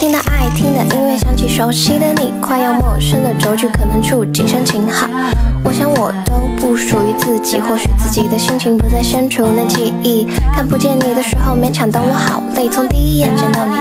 听到爱听的音乐，想起熟悉的你，快要陌生的轴距，可能触景生情。好，我想我都不属于自己，或许自己的心情不再深处那记忆。看不见你的时候，勉强当我好累，从第一眼见到你。